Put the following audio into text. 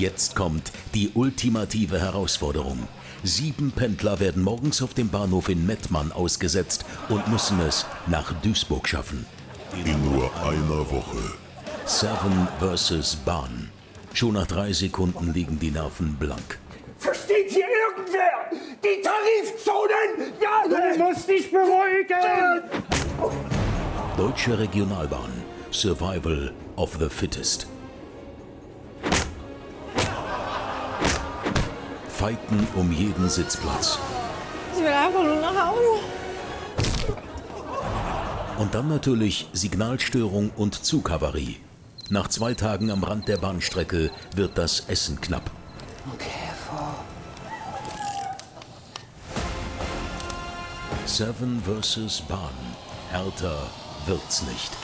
Jetzt kommt die ultimative Herausforderung. Sieben Pendler werden morgens auf dem Bahnhof in Mettmann ausgesetzt und müssen es nach Duisburg schaffen. In nur einer Woche. Seven vs. Bahn. Schon nach drei Sekunden liegen die Nerven blank. Versteht hier irgendwer? Die Tarifzonen! Ja, Du musst dich beruhigen! Deutsche Regionalbahn. Survival of the Fittest. Fighten um jeden Sitzplatz. Ich will einfach nur nach Hause. Und dann natürlich Signalstörung und Zughavarie. Nach zwei Tagen am Rand der Bahnstrecke wird das Essen knapp. Seven vs. Bahn. Härter wird's nicht.